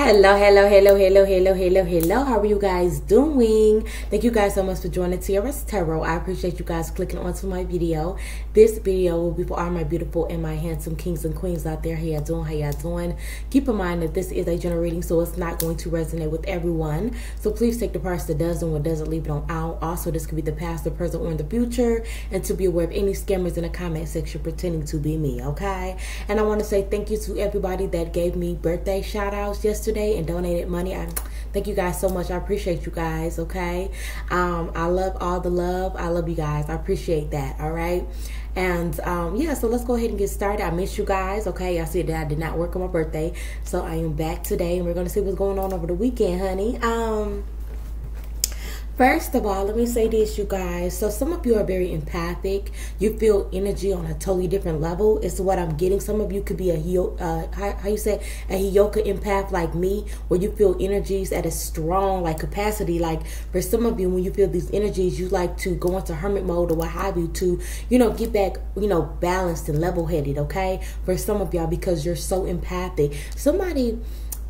Hello, hello, hello, hello, hello, hello, hello. How are you guys doing? Thank you guys so much for joining Tiara's Tarot. I appreciate you guys clicking onto my video. This video will be for all my beautiful and my handsome kings and queens out there. How y'all doing? How y'all doing? Keep in mind that this is a general reading, so it's not going to resonate with everyone. So please take the parts that does and what doesn't leave it on out. Also, this could be the past, the present, or in the future. And to be aware of any scammers in the comment section pretending to be me, okay? And I want to say thank you to everybody that gave me birthday shout outs yesterday and donated money. I thank you guys so much. I appreciate you guys. Okay. Um, I love all the love. I love you guys. I appreciate that. All right. And um, yeah, so let's go ahead and get started. I miss you guys. Okay. I see that I did not work on my birthday. So I am back today and we're going to see what's going on over the weekend, honey. Um, First of all, let me say this, you guys. So some of you are very empathic. You feel energy on a totally different level. It's what I'm getting. Some of you could be a uh, how, how you say a Heyoka empath like me, where you feel energies at a strong like capacity. Like for some of you, when you feel these energies, you like to go into hermit mode or what have you to, you know, get back, you know, balanced and level headed. Okay, for some of y'all because you're so empathic. Somebody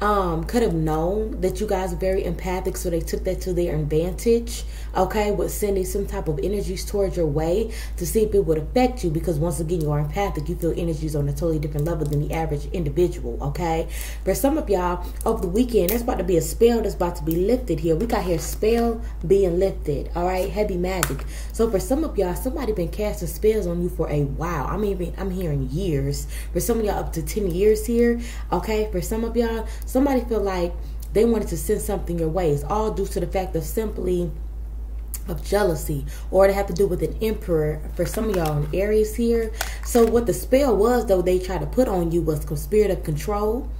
um, could have known that you guys are very empathic, so they took that to their advantage okay, with sending some type of energies towards your way to see if it would affect you because once again, you are empathic. You feel energies on a totally different level than the average individual, okay? For some of y'all, over the weekend, there's about to be a spell that's about to be lifted here. We got here spell being lifted, all right? Heavy magic. So for some of y'all, somebody been casting spells on you for a while. I mean, I'm hearing years. For some of y'all, up to 10 years here, okay? For some of y'all, somebody feel like they wanted to send something your way. It's all due to the fact of simply of jealousy or to have to do with an emperor for some of y'all in Aries here. So what the spell was though they tried to put on you was spirit of control.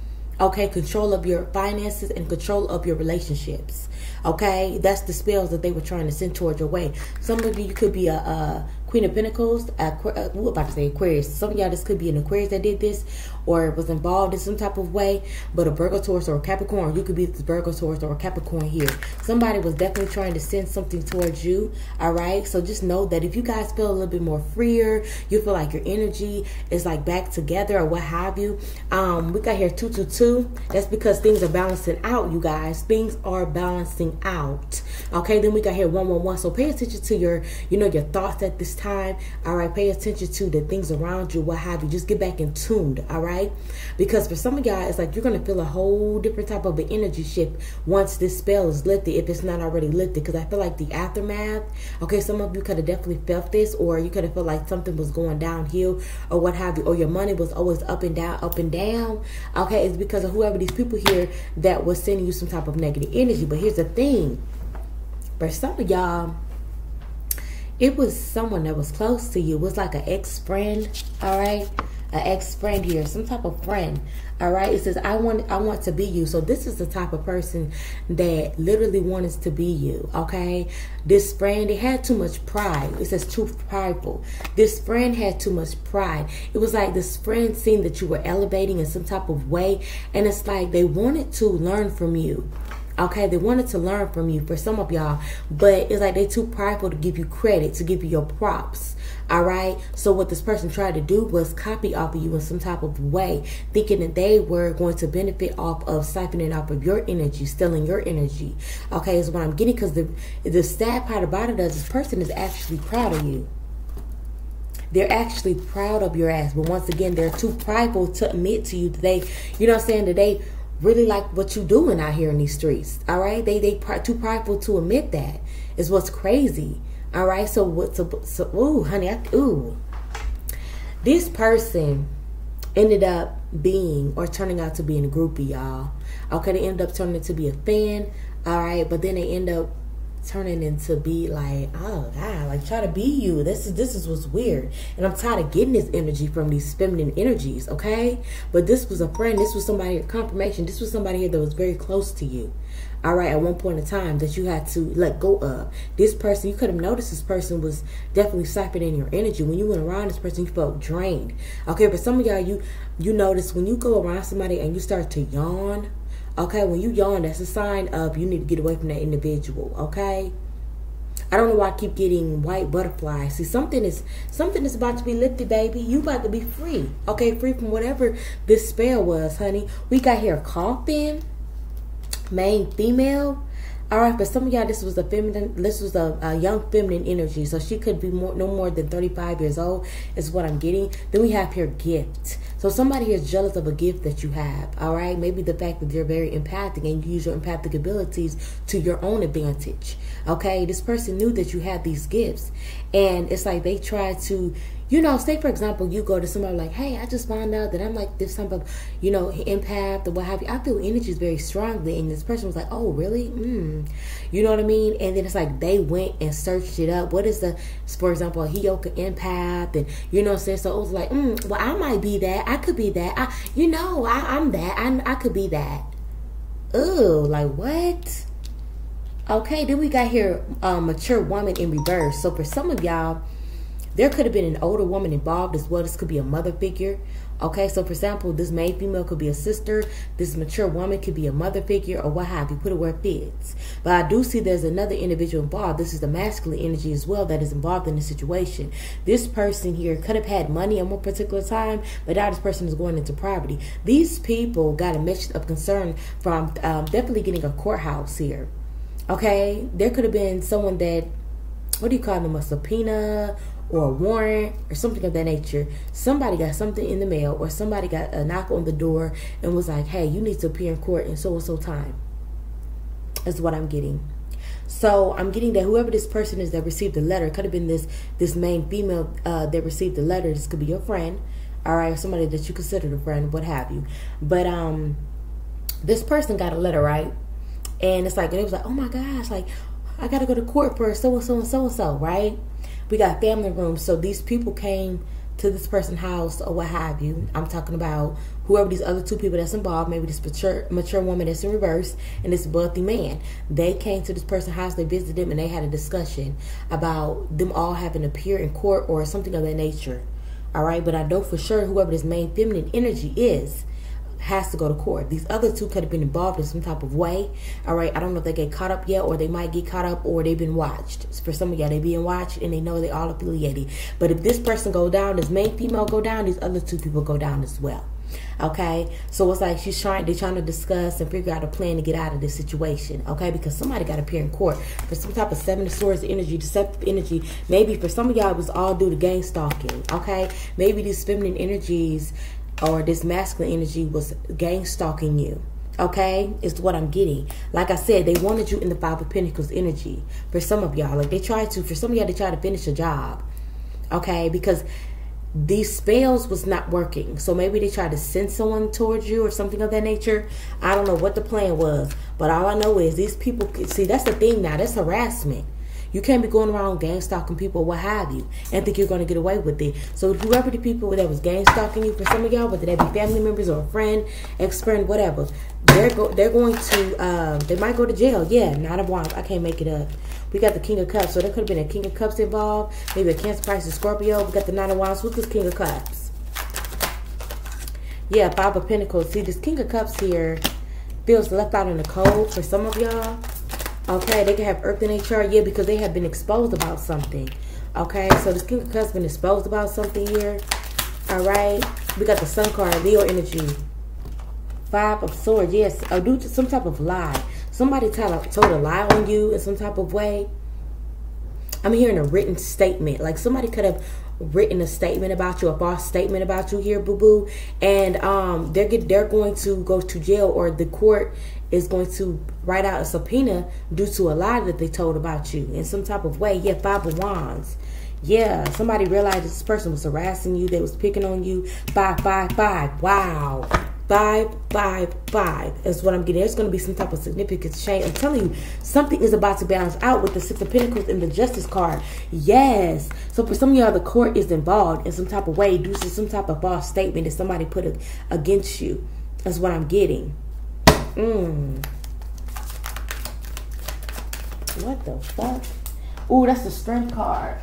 Okay, control of your finances and control of your relationships. Okay, that's the spells that they were trying to send towards your way. Some of you could be a, a Queen of Pentacles, uh, what about to say Aquarius. Some of y'all, this could be an Aquarius that did this or was involved in some type of way, but a Virgo, Taurus, or a Capricorn. You could be the Virgo, Taurus, or a Capricorn here. Somebody was definitely trying to send something towards you, all right? So just know that if you guys feel a little bit more freer, you feel like your energy is like back together or what have you. Um, we got here 222. That's because things are balancing out, you guys. Things are balancing out. Okay, then we got here 111. So pay attention to your, you know, your thoughts at this time. All right, pay attention to the things around you, what have you. Just get back in tuned. All right, because for some of y'all, it's like you're gonna feel a whole different type of an energy shift once this spell is lifted, if it's not already lifted. Because I feel like the aftermath. Okay, some of you could have definitely felt this, or you could have felt like something was going downhill, or what have you, or your money was always up and down, up and down. Okay, it's because of whoever these people here that was sending you some type of negative energy. But here's the thing. For some of y'all, it was someone that was close to you. It was like an ex friend, all right? An ex friend here, some type of friend. All right. It says, I want I want to be you. So this is the type of person that literally wants to be you. Okay. This friend, it had too much pride. It says too prideful. This friend had too much pride. It was like this friend seen that you were elevating in some type of way. And it's like they wanted to learn from you. Okay, they wanted to learn from you for some of y'all, but it's like they too prideful to give you credit, to give you your props. All right. So what this person tried to do was copy off of you in some type of way, thinking that they were going to benefit off of siphoning off of your energy, stealing your energy. Okay, is what I'm getting because the the sad part about it is this person is actually proud of you they're actually proud of your ass. But once again, they're too prideful to admit to you that they, you know what I'm saying, that they really like what you doing out here in these streets. All right, they they too prideful to admit that is what's crazy. All right, so what's So, so ooh, honey, I, ooh, this person ended up being or turning out to be in a groupie, y'all. Okay, they end up turning to be a fan. All right, but then they end up turning into be like, oh God, like try to be you. This is this is what's weird. And I'm tired of getting this energy from these feminine energies, okay? But this was a friend, this was somebody confirmation, this was somebody here that was very close to you. All right, at one point in time that you had to let go of. This person, you could have noticed this person was definitely siphoning your energy. When you went around this person, you felt drained. Okay, but some of y'all, you you notice when you go around somebody and you start to yawn, Okay, when you yawn, that's a sign of you need to get away from that individual. Okay. I don't know why I keep getting white butterflies. See, something is something is about to be lifted, baby. You about to be free. Okay, free from whatever this spell was, honey. We got here coffin. Main female all right, but some of y'all, this was a feminine, this was a, a, young feminine energy. So she could be more, no more than 35 years old, is what I'm getting. Then we have here gift. So somebody is jealous of a gift that you have. All right, maybe the fact that you're very empathic and you use your empathic abilities to your own advantage. Okay, this person knew that you had these gifts, and it's like they try to you know, say for example, you go to somebody like, hey, I just found out that I'm like this type of, you know, empath or what have you. I feel energies very strongly. And this person was like, oh, really? Mm. You know what I mean? And then it's like they went and searched it up. What is the, for example, a Heyoka empath? And, you know what I'm saying? So it was like, mm, well, I might be that. I could be that. I, you know, I, I'm that. I, I could be that. Ooh, like what? Okay, then we got here um, mature woman in reverse. So for some of y'all, there could have been an older woman involved as well. This could be a mother figure. Okay, so for example, this main female could be a sister, this mature woman could be a mother figure, or what have you. Put it where it fits. But I do see there's another individual involved. This is the masculine energy as well that is involved in the situation. This person here could have had money at one particular time, but now this person is going into poverty. These people got a message of concern from um, definitely getting a courthouse here. Okay, there could have been someone that, what do you call them, a subpoena or a warrant or something of that nature. Somebody got something in the mail or somebody got a knock on the door and was like, hey, you need to appear in court in so and so time. Is what I'm getting. So I'm getting that whoever this person is that received the letter could have been this this main female uh, that received the letter. This could be your friend, all right, or somebody that you consider a friend, what have you. But um, this person got a letter, right? And it's like, and it was like, oh my gosh, like I got to go to court for so and so and so and so, right? we got family rooms. So these people came to this person's house or what have you. I'm talking about whoever these other two people that's involved, maybe this mature mature woman that's in reverse and this wealthy man. They came to this person's house, they visited them, and they had a discussion about them all having to appear in court or something of that nature. All right, but I know for sure whoever this main feminine energy is has to go to court. These other two could have been involved in some type of way. All right, I don't know if they get caught up yet, or they might get caught up, or they've been watched. For some of y'all, they being watched, and they know they all affiliated. But if this person go down, this main female go down, these other two people go down as well. Okay, so it's like she's trying, they're trying to discuss and figure out a plan to get out of this situation. Okay, because somebody got to appear in court for some type of seven of swords energy, deceptive energy. Maybe for some of y'all, it was all due to gang stalking. Okay, maybe these feminine energies or this masculine energy was gang stalking you. Okay, is what I'm getting. Like I said, they wanted you in the Five of Pentacles energy. For some of y'all, like they tried to. For some of y'all, they tried to finish a job. Okay, because these spells was not working. So maybe they tried to send someone towards you or something of that nature. I don't know what the plan was, but all I know is these people. See, that's the thing now. That's harassment. You can't be going around gang stalking people, what have you, and think you're going to get away with it. So whoever the people that was gang stalking you, for some of y'all, whether they be family members or a friend, ex friend, whatever, they're go they're going to um, they might go to jail. Yeah, not a wife. I can't make it up. We got the King of Cups, so there could have been a King of Cups involved. Maybe a Cancer, Pisces, Scorpio. We got the Nine of Wands. Who's this King of Cups? Yeah, Five of Pentacles. See, this King of Cups here feels left out in the cold for some of y'all. Okay, they can have earth in their chart, yeah, because they have been exposed about something. Okay, so the King of Cups been exposed about something here. All right, we got the Sun card, Leo energy. Five of Swords, yes, or due to some type of lie. Somebody told, told a lie on you in some type of way. I'm hearing a written statement. Like somebody could have written a statement about you, a false statement about you here, boo boo, and um, they're get, they're going to go to jail or the court is going to write out a subpoena due to a lie that they told about you in some type of way. Yeah, five of wands. Yeah, somebody realized this person was harassing you. They was picking on you. Five, five, five. Wow. Five, five, five is what I'm getting. There's going to be some type of significant change. I'm telling you, something is about to balance out with the Six of Pentacles and the Justice card. Yes. So for some of y'all, the court is involved in some type of way due to some type of false statement that somebody put against you. That's what I'm getting. Mm. What the fuck? Ooh, that's the strength card.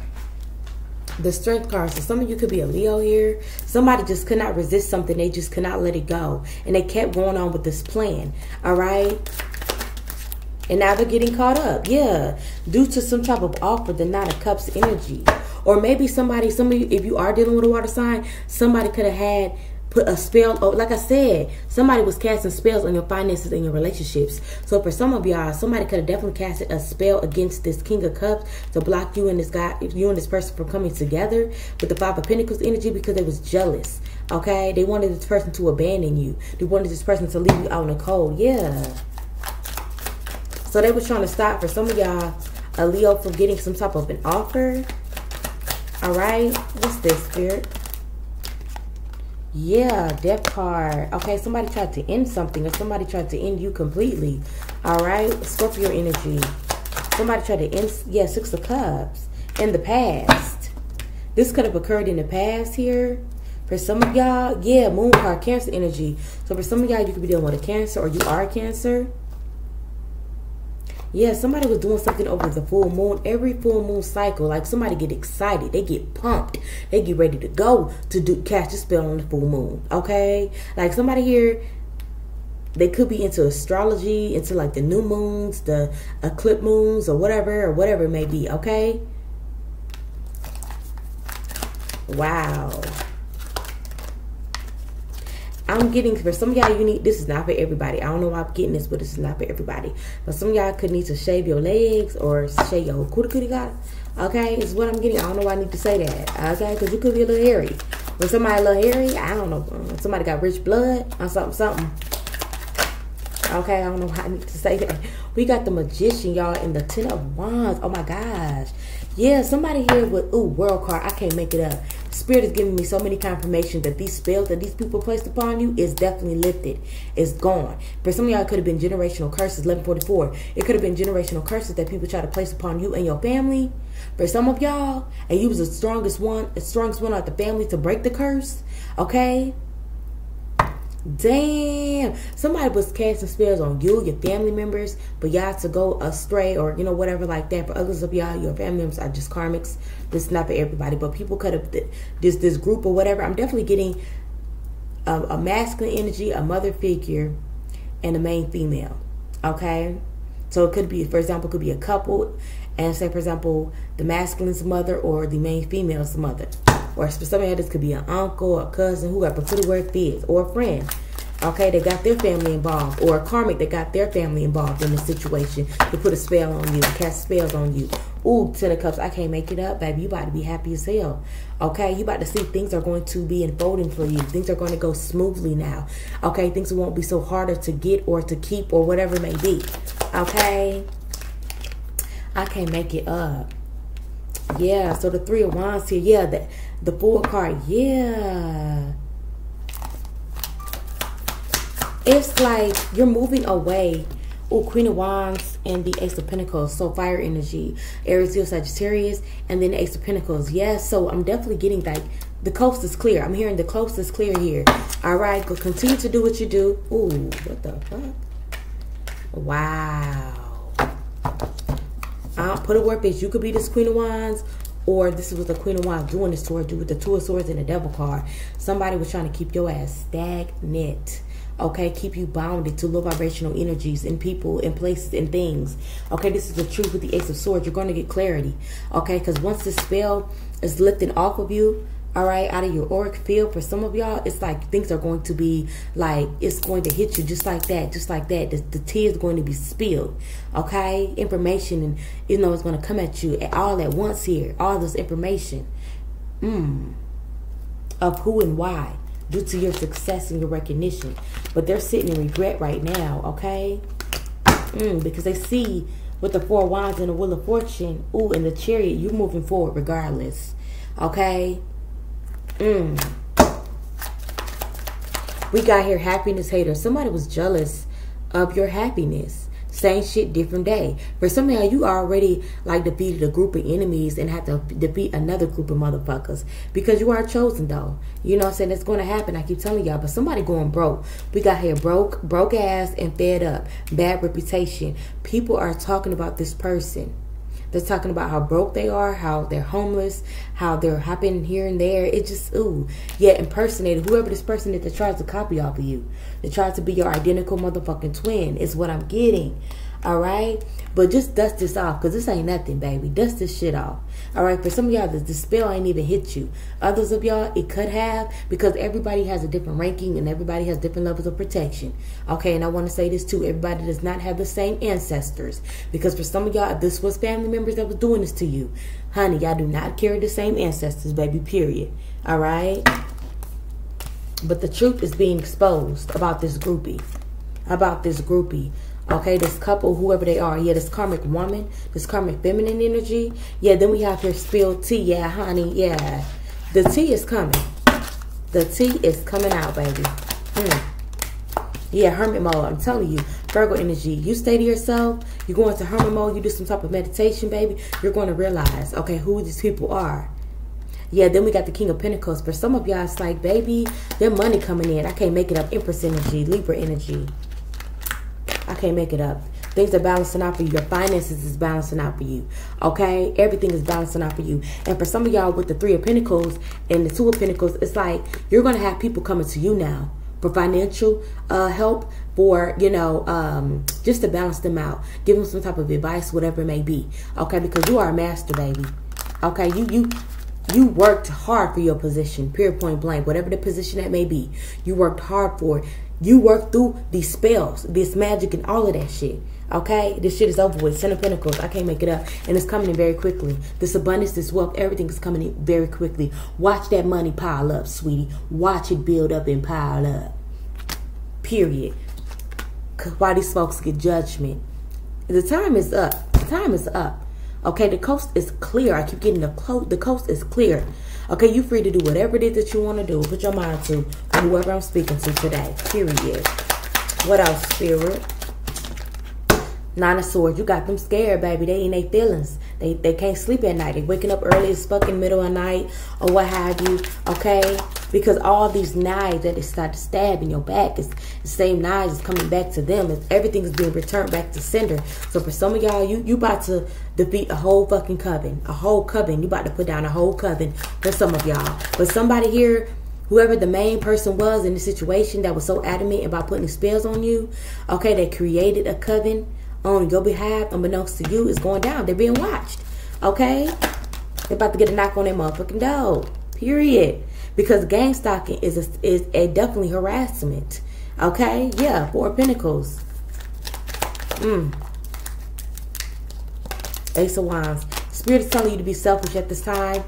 The strength card. So some of you could be a Leo here. Somebody just could not resist something. They just could not let it go. And they kept going on with this plan. All right? And now they're getting caught up. Yeah. Due to some type of offer, the Nine of Cups energy. Or maybe somebody, somebody, if you are dealing with a water sign, somebody could have had put a spell. Oh, like I said, somebody was casting spells on your finances and your relationships. So for some of y'all, somebody could have definitely casted a spell against this King of Cups to block you and this guy, you and this person from coming together with the Five of Pentacles energy because they was jealous. Okay, they wanted this person to abandon you. They wanted this person to leave you out in the cold. Yeah. So they was trying to stop for some of y'all, a Leo from getting some type of an offer. All right, what's this, Spirit? Yeah, death card. Okay, somebody tried to end something or somebody tried to end you completely. All right, Scorpio energy. Somebody tried to end, yeah, Six of Cups in the past. This could have occurred in the past here. For some of y'all, yeah, moon card, cancer energy. So for some of y'all, you could be dealing with a cancer or you are a cancer. Yeah, somebody was doing something over the full moon. Every full moon cycle, like somebody get excited, they get pumped, they get ready to go to do catch a spell on the full moon. Okay, like somebody here, they could be into astrology, into like the new moons, the eclipse moons, or whatever, or whatever it may be. Okay. Wow. I'm getting for some of y'all you need this is not for everybody. I don't know why I'm getting this, but this is not for everybody. But some y'all could need to shave your legs or shave your cootie cootie got. Okay, is what I'm getting. I don't know why I need to say that. Okay, because you could be a little hairy. When somebody a little hairy, I don't know. Uh, somebody got rich blood or something, something. Okay, I don't know why I need to say that. We got the magician, y'all, in the ten of wands. Oh my gosh. Yeah, somebody here with ooh, world card. I can't make it up. Spirit is giving me so many confirmations that these spells that these people placed upon you is definitely lifted. It's gone. For some of y'all, it could have been generational curses. 1144. It could have been generational curses that people try to place upon you and your family. For some of y'all, and you was the strongest one, the strongest one out the family to break the curse. Okay. Damn. Somebody was casting spells on you, your family members, but y'all to go astray or, you know, whatever like that. For others of y'all, your family members are just karmics. This is not for everybody, but people could have, this, this group or whatever. I'm definitely getting a, a masculine energy, a mother figure, and a main female. Okay? So it could be, for example, could be a couple, and say, for example, the masculine's mother or the main female's mother. Or somebody this could be an uncle, a cousin, whoever, put it where it fits, or a friend. Okay, they got their family involved, or a karmic that got their family involved in the situation to put a spell on you, cast spells on you. Ooh, Ten of Cups, I can't make it up, baby. You about to be happy as hell. Okay, you about to see things are going to be unfolding for you. Things are going to go smoothly now. Okay, things won't be so harder to get or to keep or whatever it may be. Okay, I can't make it up. Yeah, so the Three of Wands here, yeah, the, the Four card, yeah. It's like you're moving away. Oh, Queen of Wands and the Ace of Pentacles. So fire energy. Aries, Leo, Sagittarius, and then the Ace of Pentacles. Yes, so I'm definitely getting like the coast is clear. I'm hearing the coast is clear here. All right, go continue to do what you do. Ooh, what the fuck? Wow. I'll put a word face. You could be this Queen of Wands, or this is what the Queen of Wands doing this towards you with the Two of Swords and the Devil card. Somebody was trying to keep your ass stagnant. Okay, keep you bounded to low vibrational energies in people, in places, in things. Okay, this is the truth with the Ace of Swords. You're going to get clarity. Okay, because once the spell is lifted off of you, all right, out of your auric field. For some of y'all, it's like things are going to be like, it's going to hit you just like that, just like that. The, the tea is going to be spilled, okay? Information, and you know, it's going to come at you all at once here. All this information mm, of who and why due to your success and your recognition. But they're sitting in regret right now, okay? Mm, because they see with the four wands and the wheel of fortune, ooh, and the chariot, you're moving forward regardless, okay? Mm. We got here happiness hater. Somebody was jealous of your happiness. Same shit, different day. For some of y'all, you already like defeated a group of enemies and had to defeat another group of motherfuckers because you are chosen, though. You know what I'm saying? It's going to happen. I keep telling y'all, but somebody going broke. We got here broke, broke ass, and fed up. Bad reputation. People are talking about this person. They're talking about how broke they are, how they're homeless, how they're hopping here and there. It just, ooh. Yeah, impersonated. Whoever this person is that tries to copy off of you. That tries to be your identical motherfucking twin is what I'm getting. All right. But just dust this off because this ain't nothing, baby. Dust this shit off. All right. For some of y'all, the, the spell ain't even hit you. Others of y'all, it could have because everybody has a different ranking and everybody has different levels of protection. Okay. And I want to say this too. Everybody does not have the same ancestors because for some of y'all, this was family members that was doing this to you, honey, y'all do not carry the same ancestors, baby. Period. All right. But the truth is being exposed about this groupie. About this groupie. Okay, this couple, whoever they are. Yeah, this karmic woman, this karmic feminine energy. Yeah, then we have here spilled tea. Yeah, honey. Yeah. The tea is coming. The tea is coming out, baby. Mm. Yeah, hermit mode. I'm telling you, Virgo energy. You stay to yourself. You go into hermit mode. You do some type of meditation, baby. You're going to realize, okay, who these people are. Yeah, then we got the King of Pentacles. For some of y'all, it's like, baby, their money coming in. I can't make it up. Empress energy, Libra energy. I can't make it up. Things are balancing out for you. Your finances is balancing out for you. Okay? Everything is balancing out for you. And for some of y'all with the Three of Pentacles and the Two of Pentacles, it's like you're going to have people coming to you now for financial uh, help, for, you know, um, just to balance them out. Give them some type of advice, whatever it may be. Okay? Because you are a master, baby. Okay? You, you, you worked hard for your position, period, point blank, whatever the position that may be. You worked hard for it. You work through these spells, this magic, and all of that shit. Okay? This shit is over with. Ten of Pentacles. I can't make it up. And it's coming in very quickly. This abundance, this wealth, everything is coming in very quickly. Watch that money pile up, sweetie. Watch it build up and pile up. Period. Why these folks get judgment. The time is up. The time is up. Okay, the coast is clear. I keep getting the coast. The coast is clear. Okay, you free to do whatever it is that you want to do. Put your mind to whoever I'm speaking to today. Period. What else, spirit? Nine of Swords. You got them scared, baby. They ain't their feelings. They they can't sleep at night. They waking up early as fucking middle of night or what have you. Okay, because all these knives that they start to stab in your back is the same knives is coming back to them. It's, everything is being returned back to sender. So for some of y'all, you you about to defeat a whole fucking coven, a whole coven. You about to put down a whole coven for some of y'all. But somebody here whoever the main person was in the situation that was so adamant about putting spells on you, okay, they created a coven on your behalf, unbeknownst to you, is going down. They're being watched, okay? They're about to get a knock on their motherfucking door, period because gang stalking is a, is a definitely harassment. Okay, yeah, Four Pentacles. Mm. Ace of Wands. Spirit is telling you to be selfish at this time.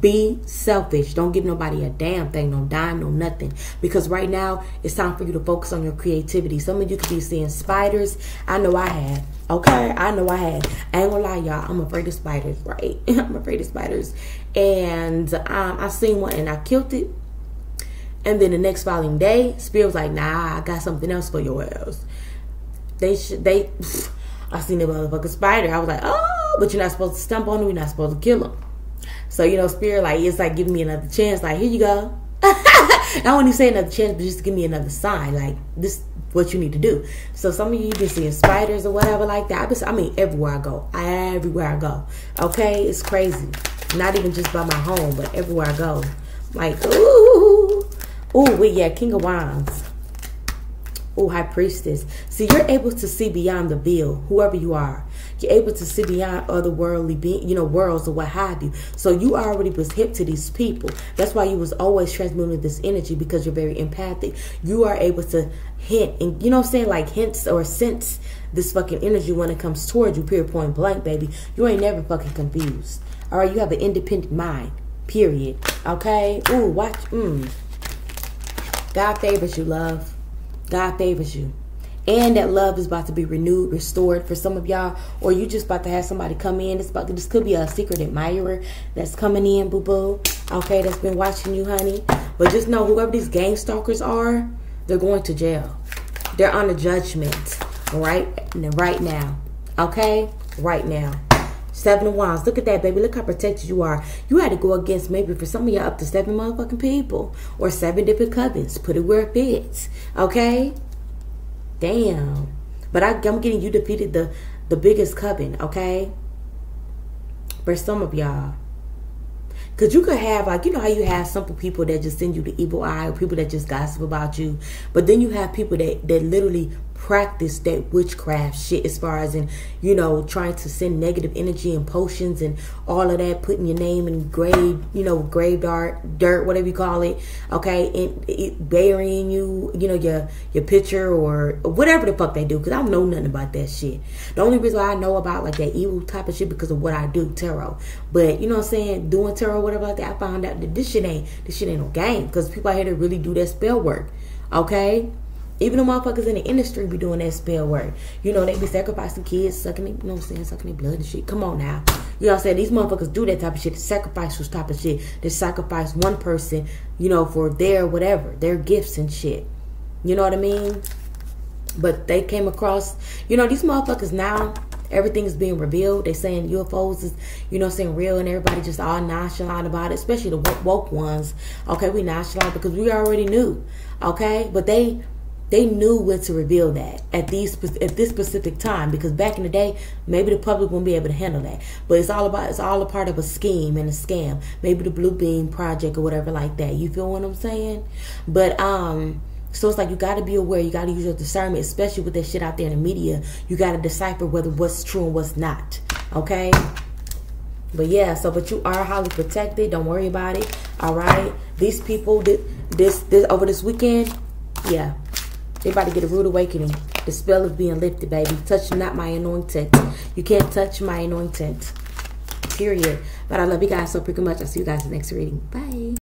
Be selfish. Don't give nobody a damn thing, no dime, no nothing. Because right now, it's time for you to focus on your creativity. Some of you could be seeing spiders. I know I have. Okay, I know I had. I ain't gonna lie, y'all. I'm afraid of spiders, right? I'm afraid of spiders. And um, I seen one and I killed it. And then the next following day, Spirit was like, nah, I got something else for your ass. They should, they, I seen the motherfucking spider. I was like, oh, but you're not supposed to stump on him. You're not supposed to kill him. So, you know, Spirit, like, it's like giving me another chance. Like, here you go. I don't want to say another chance, but just give me another sign. Like, this what you need to do. So some of you been seeing spiders or whatever like that. I, I mean, everywhere I go, everywhere I go. Okay, it's crazy. Not even just by my home, but everywhere I go. Like, ooh, ooh, we yeah, King of Wands. Ooh, High Priestess. See, you're able to see beyond the veil, whoever you are. You're able to see beyond other worldly being, you know, worlds or what have you. So you already was hip to these people. That's why you was always transmuting this energy because you're very empathic. You are able to hint and you know what I'm saying, like hints or sense this fucking energy when it comes towards you, period point blank, baby. You ain't never fucking confused. All right, you have an independent mind. Period. Okay. Ooh, watch. Mm. God favors you, love. God favors you and that love is about to be renewed, restored for some of y'all, or you just about to have somebody come in. This about this could be a secret admirer that's coming in, boo boo. Okay, that's been watching you, honey. But just know whoever these gang stalkers are, they're going to jail. They're on a judgment, right? Right now. Okay? Right now. Seven of Wands. Look at that, baby. Look how protected you are. You had to go against maybe for some of y'all up to seven motherfucking people or seven different covens. Put it where it fits. Okay? Damn. But I, I'm getting you defeated the the biggest coven, okay? For some of y'all. Because you could have, like, you know how you have simple people that just send you the evil eye or people that just gossip about you. But then you have people that, that literally practice that witchcraft shit as far as in you know trying to send negative energy and potions and all of that putting your name in grave you know grave dirt dirt whatever you call it okay? And it, burying you you know your your picture or whatever the fuck they do because i don't know nothing about that shit. The only reason i know about like that evil type of shit because of what i do tarot. But you know what i'm saying? Doing tarot whatever like that i found out that this shit ain't this shit ain't no game because people out here that really do that spell work okay even the motherfuckers in the industry be doing that spell work. You know, they be sacrificing kids, sucking, you know what I'm saying, sucking their blood and shit. Come on now. You know what I'm saying? These motherfuckers do that type of shit. Sacrifice this type of shit. They sacrifice one person, you know, for their whatever, their gifts and shit. You know what I mean? But they came across, you know, these motherfuckers now, everything is being revealed. They saying UFOs is, you know, saying real, and everybody just all nonchalant about it, especially the woke ones. Okay, we nonchalant because we already knew. Okay, but they they knew when to reveal that at these at this specific time because back in the day maybe the public won't be able to handle that. But it's all about it's all a part of a scheme and a scam. Maybe the blue beam project or whatever like that. You feel what i'm saying? But um so it's like you got to be aware you got to use your discernment especially with that shit out there in the media. You got to decipher whether what's true and what's not okay? But yeah so but you are highly protected. Don't worry about it. All right? These people did this this over this weekend yeah they about to get a rude awakening. The spell is being lifted, baby. Touch not my anointing. You can't touch my anointing. Period. But I love you guys so pretty much. I'll see you guys in the next reading. Bye.